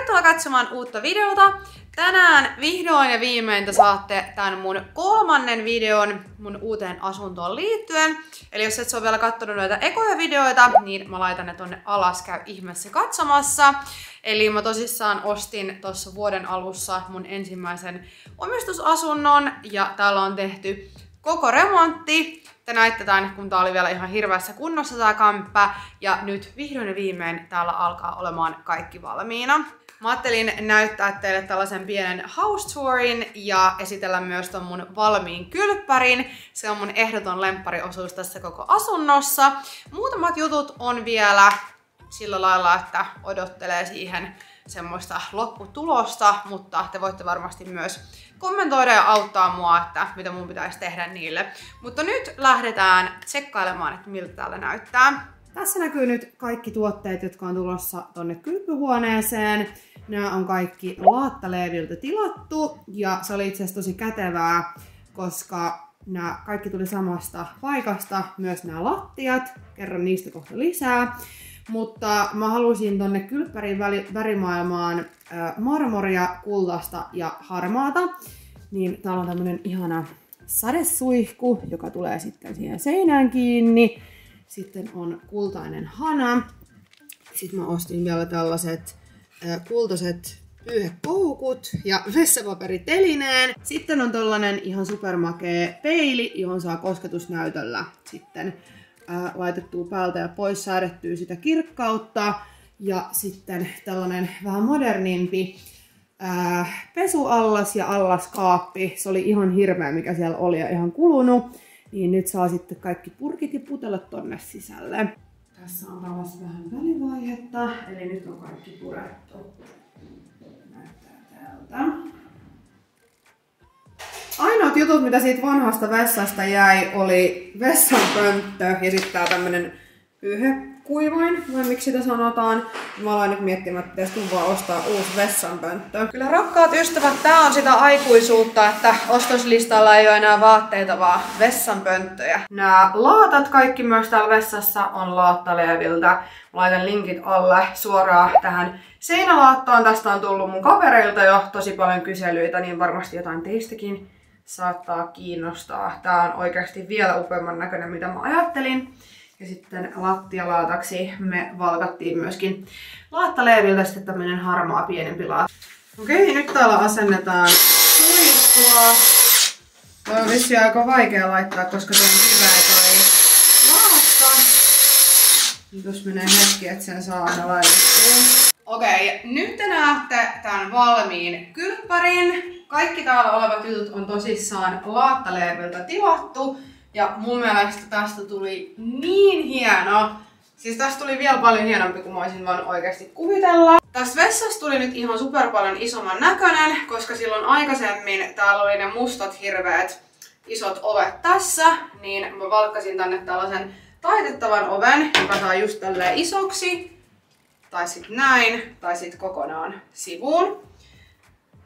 Tervetuloa katsomaan uutta videota. Tänään vihdoin ja viimein te saatte tämän mun kolmannen videon mun uuteen asuntoon liittyen. Eli jos et ole vielä katsonut noita ekoja videoita, niin mä laitan ne tonne alas, käy ihmeessä katsomassa. Eli mä tosissaan ostin tuossa vuoden alussa mun ensimmäisen omistusasunnon ja täällä on tehty koko remontti. Te näitte tämän, kun tää oli vielä ihan hirveässä kunnossa tää kämppä. Ja nyt vihdoin ja viimein täällä alkaa olemaan kaikki valmiina. Mä ajattelin näyttää teille tällaisen pienen house tourin ja esitellä myös ton mun valmiin kylppärin. Se on mun ehdoton lemppariosuus tässä koko asunnossa. Muutamat jutut on vielä sillä lailla, että odottelee siihen semmoista lopputulosta, mutta te voitte varmasti myös kommentoida ja auttaa mua, että mitä mun pitäisi tehdä niille. Mutta nyt lähdetään tsekkailemaan, että miltä täällä näyttää. Tässä näkyy nyt kaikki tuotteet, jotka on tulossa tonne kylpyhuoneeseen. Nämä on kaikki laattaleeviltä tilattu ja se oli itse asiassa tosi kätevää, koska nämä kaikki tuli samasta paikasta, myös nämä lattiat. Kerron niistä kohta lisää. Mutta mä halusin tonne kylppärin värimaailmaan marmoria, kultaista ja harmaata. Niin täällä on tämmönen ihana sadesuihku, joka tulee sitten siihen seinään kiinni. Sitten on kultainen hana. Sitten mä ostin vielä tällaiset kultaiset pyyhekoukut ja vessapaperitelineen. Sitten on tällainen ihan supermakee peili, johon saa kosketusnäytöllä sitten laitettua päältä ja pois, säädettyä sitä kirkkautta. Ja sitten tällainen vähän modernimpi ää, pesuallas ja allaskaappi. Se oli ihan hirveä, mikä siellä oli ja ihan kulunut. Niin nyt saa sitten kaikki purkit ja putelot tonne sisälle. Tässä on taas vähän välivaihetta, eli nyt on kaikki purettu. Näyttää täältä. Ainoat jutut, mitä siitä vanhasta vessasta jäi, oli vessanpönttö ja sitten tää tämmönen pyyhekuivain, vai miksi sitä sanotaan. Mä aloin nyt miettimään, että pitäisikö vaan ostaa uusi vessanpönttö. Kyllä rakkaat ystävät, tää on sitä aikuisuutta, että ostoslistalla ei ole enää vaatteita, vaan vessanpönttöjä. Nämä laatat kaikki myös täällä vessassa on laattaleviltä. Mä laitan linkit alle suoraan tähän seinälaattoon. Tästä on tullut mun kavereilta jo tosi paljon kyselyitä, niin varmasti jotain teistäkin saattaa kiinnostaa. Tää on oikeasti vielä upeamman näköinen, mitä mä ajattelin. Ja sitten lattialaataksi me valkattiin myöskin laattaleeviltä sitten tämmönen harmaa pienempi laata. Okei, nyt täällä asennetaan suihkua. Toi on vissi aika vaikea laittaa, koska toi on hyvä toi laatta. Nyt menee hetki, että sen saa aina laitettua. Okei, nyt te näette tämän valmiin kylppärin. Kaikki täällä olevat jutut on tosissaan laattaleeviltä tilattu. Ja mun mielestä tästä tuli niin hieno. Siis tästä tuli vielä paljon hienompi kuin mä olisin voinut oikeasti kuvitella. Tästä vessasta tuli nyt ihan super paljon isomman näköinen, koska silloin aikaisemmin täällä oli ne mustat hirveät isot ovet tässä, niin mä valkkasin tänne tällaisen taitettavan oven, joka saa just tälleen isoksi. Tai sitten näin, tai sitten kokonaan sivuun.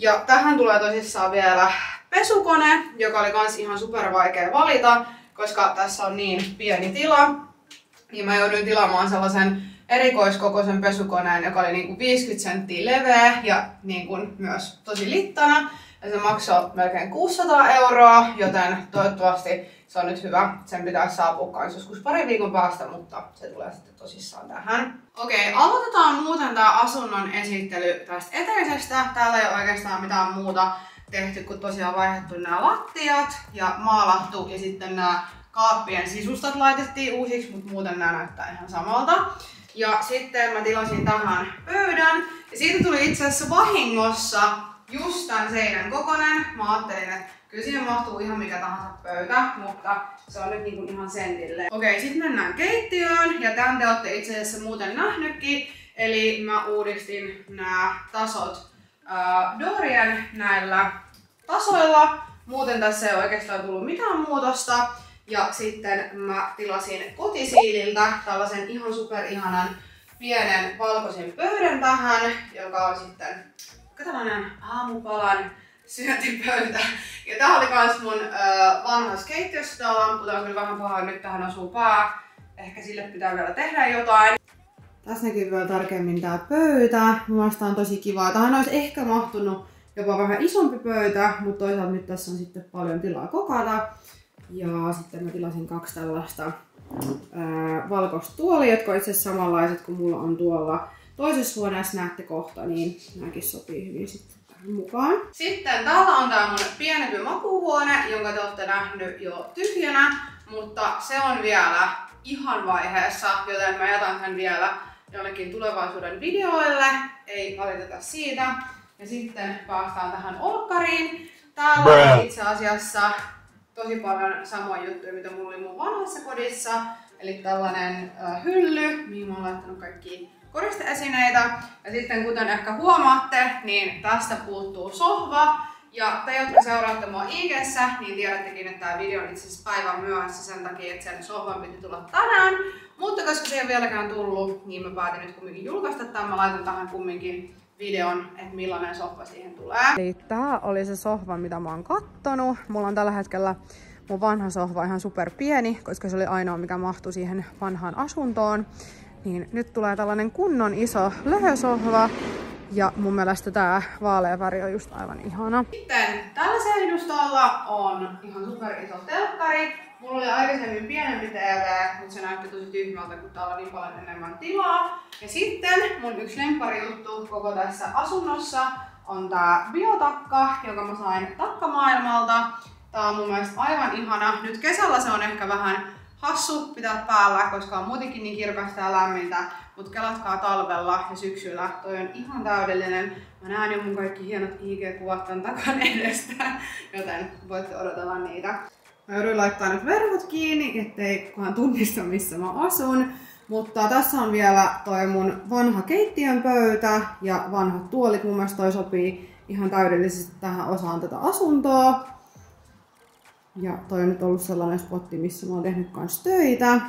Ja tähän tulee tosissaan vielä pesukone, joka oli kans ihan super vaikea valita, koska tässä on niin pieni tila. Niin mä jouduin tilaamaan sellaisen erikoiskokoisen pesukoneen, joka oli niinku 50 senttiä leveä ja niinku myös tosi littana. Ja se maksoi melkein 600 euroa, joten toivottavasti se on nyt hyvä. Sen pitää saapua kans joskus pari viikon päästä, mutta se tulee sitten tosissaan tähän. Okei, aloitetaan muuten tää asunnon esittely tästä eteisestä. Täällä ei ole oikeastaan mitään muuta tehty, kun tosiaan vaihdettu nämä lattiat ja maalattu ja sitten nämä kaappien sisustat laitettiin uusiksi, mutta muuten nämä näyttää ihan samalta. Ja sitten mä tilasin tähän pöydän ja siitä tuli itse asiassa vahingossa just tämän seinän kokonen. Mä ajattelin, että kyllä siihen mahtuu ihan mikä tahansa pöytä, mutta se on nyt niinku ihan sentille. Okei, sitten mennään keittiöön ja tämän te olette itse asiassa muuten nähnytkin. Eli mä uudistin nämä tasot äh, Dorien näillä tasoilla. Muuten tässä ei oikeastaan tullut mitään muutosta. Ja sitten mä tilasin kotisiililtä tällaisen ihan super ihanan pienen valkoisen pöydän tähän, joka on sitten tällainen aamupalan syöntipöytä. Ja tää oli kans mun äh, vanhassa keittiössä tää lamppu. On kyllä vähän paha, nyt tähän asuu pää. Ehkä sille pitää vielä tehdä jotain. Tässä näkyy vielä tarkemmin tää pöytä. Mielestäni on tosi kiva. Tähän olisi ehkä mahtunut jopa vähän isompi pöytä, mutta toisaalta nyt tässä on sitten paljon tilaa kokata. Ja sitten mä tilasin kaksi tällaista valkoista tuolia, jotka on itse asiassa samanlaiset kuin mulla on tuolla toisessa huoneessa näette kohta, niin nämäkin sopii hyvin sitten mukaan. Sitten täällä on tää mun pienempi makuuhuone, jonka te olette nähnyt jo tyhjänä, mutta se on vielä ihan vaiheessa, joten mä jätän sen vielä jollekin tulevaisuuden videoille, ei valiteta siitä. Ja sitten päästään tähän olkkariin. Täällä on itse asiassa tosi paljon samoja juttuja, mitä mulla oli mun vanhassa kodissa. Eli tällainen äh, hylly, mihin mä oon laittanut kaikki koristeesineitä. Ja sitten kuten ehkä huomaatte, niin tästä puuttuu sohva. Ja te, jotka seuraatte mua ig niin tiedättekin, että tämä video on itse asiassa päivän myöhässä sen takia, että sen sohvan piti tulla tänään. Mutta koska se ei ole vieläkään tullut, niin mä päätin nyt kumminkin julkaista tämän. Mä laitan tähän kumminkin videon, että millainen sohva siihen tulee. Eli tää oli se sohva, mitä mä oon kattonut. Mulla on tällä hetkellä mun vanha sohva ihan super pieni, koska se oli ainoa, mikä mahtui siihen vanhaan asuntoon. Niin nyt tulee tällainen kunnon iso löhösohva. Ja mun mielestä tää vaalea väri on just aivan ihana. Sitten tällä seidustolla on ihan super iso telkkari. Mulla oli aikaisemmin pienempi TV, mutta se näytti tosi tyhmältä, kun täällä on niin paljon enemmän tilaa. Ja sitten mun yksi juttu koko tässä asunnossa on tää biotakka, joka mä sain takkamaailmalta. Tää on mun mielestä aivan ihana. Nyt kesällä se on ehkä vähän hassu pitää päällä, koska on muutenkin niin kirkasta ja lämmintä, mutta kelatkaa talvella ja syksyllä, toi on ihan täydellinen. Mä näen jo mun kaikki hienot IG-kuvat tämän takan edestä, joten voitte odotella niitä. Mä joudun laittaa nyt verhot kiinni, ettei kukaan tunnista missä mä asun. Mutta tässä on vielä toi mun vanha keittiön pöytä ja vanhat tuolit. Mun mielestä toi sopii ihan täydellisesti tähän osaan tätä asuntoa. Ja toi on nyt ollut sellainen spotti, missä mä oon tehnyt kans töitä.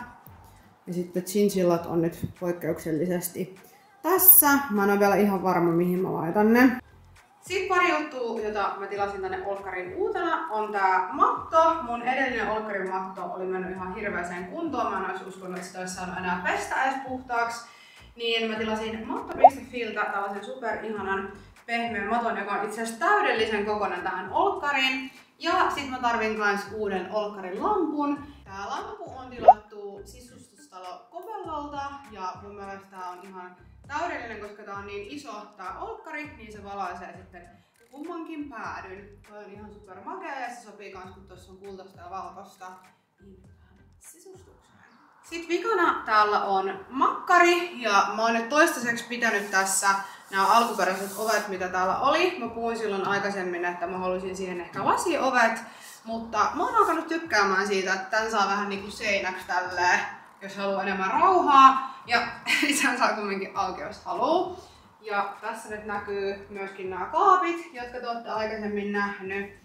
Ja sitten chinchillat on nyt poikkeuksellisesti tässä. Mä en ole vielä ihan varma, mihin mä laitan ne. Sitten pari juttua, jota mä tilasin tänne Olkarin uutena, on tää matto. Mun edellinen Olkarin matto oli mennyt ihan hirveäseen kuntoon. Mä en olisi uskonut, että sitä olisi saanut enää pestä edes puhtaaksi. Niin mä tilasin matto.filtä tällaisen super ihanan pehmeän maton, joka on itse asiassa täydellisen kokonen tähän Olkariin. Ja sit mä tarvin kans uuden Olkarin lampun. Tää lampu on tilattu sisustustalo Kovellolta ja mun mielestä tää on ihan täydellinen, koska tää on niin iso tää olkkari, niin se valaisee sitten kummankin päädyn. Toi on ihan super makea ja se sopii kans, kun tuossa on kultaista ja valkoista. Niin sisustukseen. Sitten vikana täällä on makkari ja mä oon nyt toistaiseksi pitänyt tässä nämä alkuperäiset ovet, mitä täällä oli. Mä puhuin silloin aikaisemmin, että mä haluaisin siihen ehkä lasiovet, mutta mä oon alkanut tykkäämään siitä, että tän saa vähän niinku seinäksi tälleen, jos haluaa enemmän rauhaa. Ja lisän saa kumminkin auki, jos haluaa. Ja tässä nyt näkyy myöskin nämä kaapit, jotka te olette aikaisemmin nähnyt.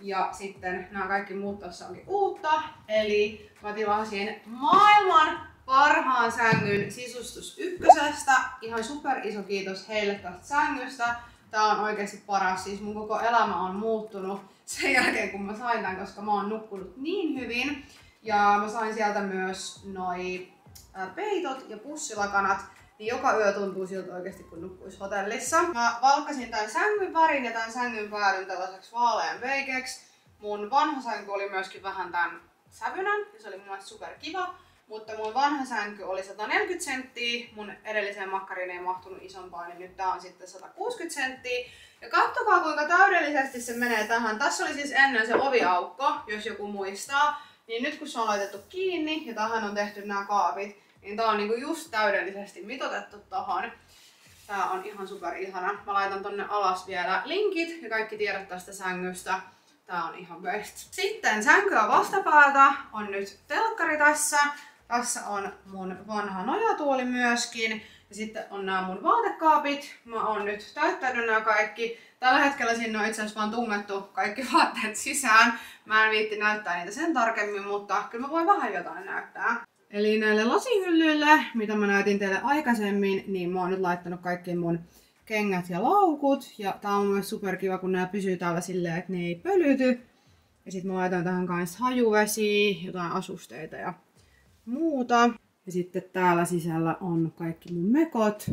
Ja sitten nämä kaikki muut tuossa onkin uutta. Eli mä tilasin maailman parhaan sängyn sisustus ykkösestä. Ihan super iso kiitos heille tästä sängystä. Tää on oikeasti paras. Siis mun koko elämä on muuttunut sen jälkeen kun mä sain tämän, koska mä oon nukkunut niin hyvin. Ja mä sain sieltä myös noi peitot ja pussilakanat, niin joka yö tuntuu siltä oikeasti kun nukkuisi hotellissa. Mä valkkasin tämän sängyn värin ja tämän sängyn päädyn tällaiseksi vaalean veikeksi. Mun vanha sänky oli myöskin vähän tämän sävynän ja se oli mun mielestä super kiva. Mutta mun vanha sänky oli 140 senttiä, mun edelliseen makkariin ei mahtunut isompaa, niin nyt tää on sitten 160 senttiä. Ja kattokaa kuinka täydellisesti se menee tähän. Tässä oli siis ennen se oviaukko, jos joku muistaa. Niin nyt kun se on laitettu kiinni ja tähän on tehty nämä kaapit, niin tää on niinku just täydellisesti mitotettu tohon. Tää on ihan super ihana. Mä laitan tonne alas vielä linkit ja kaikki tiedot tästä sängystä. Tää on ihan best. Sitten sänkyä vastapäätä on nyt telkkari tässä. Tässä on mun vanha nojatuoli myöskin. Ja sitten on nämä mun vaatekaapit. Mä oon nyt täyttänyt nämä kaikki. Tällä hetkellä sinne on itse asiassa vaan tungettu kaikki vaatteet sisään. Mä en viitti näyttää niitä sen tarkemmin, mutta kyllä mä voin vähän jotain näyttää. Eli näille lasihyllyille, mitä mä näytin teille aikaisemmin, niin mä oon nyt laittanut kaikki mun kengät ja laukut. Ja tää on myös superkiva, kun nämä pysyy täällä silleen, että ne ei pölyty. Ja sitten mä laitan tähän kanssa hajuvesi, jotain asusteita ja muuta. Ja sitten täällä sisällä on kaikki mun mekot.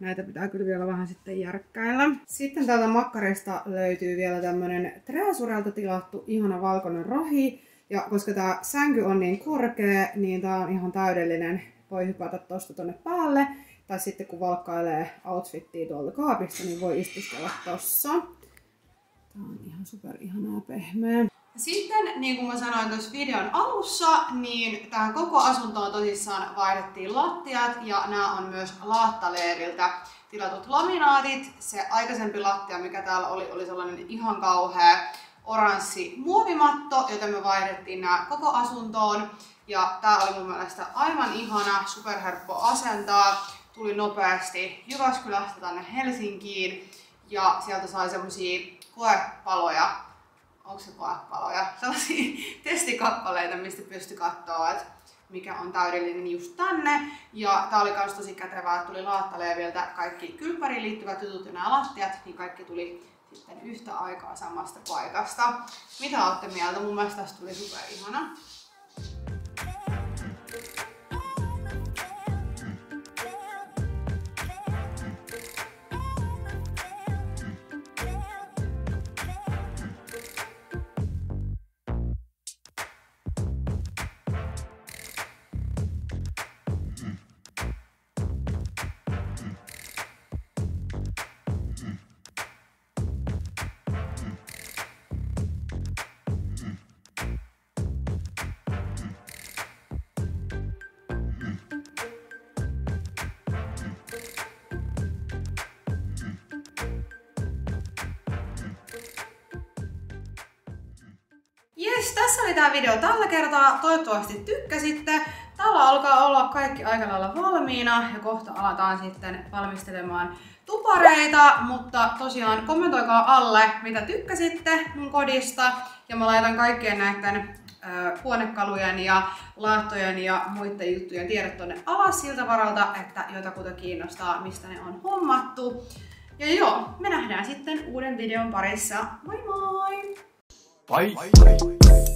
Näitä pitää kyllä vielä vähän sitten järkkäillä. Sitten täältä makkarista löytyy vielä tämmönen Treasurelta tilattu ihana valkoinen rohi. Ja koska tää sänky on niin korkea, niin tää on ihan täydellinen. Voi hypätä tosta tonne päälle. Tai sitten kun valkkailee outfittia tuolta kaapista, niin voi istuskella tossa. Tää on ihan super ihanaa pehmeä. Sitten, niin kuin mä sanoin tuossa videon alussa, niin tähän koko asuntoon tosissaan vaihdettiin lattiat ja nämä on myös laattaleeriltä tilatut laminaatit. Se aikaisempi lattia, mikä täällä oli, oli sellainen ihan kauhea oranssi muovimatto, joten me vaihdettiin nämä koko asuntoon. Ja tää oli mun mielestä aivan ihana, superherppo asentaa. Tuli nopeasti Jyväskylästä tänne Helsinkiin ja sieltä sai semmosia koepaloja onko se koepaloja, sellaisia testikappaleita, mistä pystyi katsoa, että mikä on täydellinen just tänne. Ja tää oli myös tosi kätevää, että tuli laattaleeviltä kaikki kylppäriin liittyvät jutut ja nämä lattiat, niin kaikki tuli sitten yhtä aikaa samasta paikasta. Mitä olette mieltä? Mun mielestä tästä tuli super ihana. Jes, tässä oli tämä video tällä kertaa. Toivottavasti tykkäsitte. Täällä alkaa olla kaikki aika lailla valmiina ja kohta aletaan sitten valmistelemaan tupareita, mutta tosiaan kommentoikaa alle, mitä tykkäsitte mun kodista ja mä laitan kaikkien näiden huonekalujen ja laattojen ja muiden juttujen tiedot tonne alas siltä varalta, että jotakuta kiinnostaa, mistä ne on hommattu. Ja joo, me nähdään sitten uuden videon parissa. Moi moi! 喂喂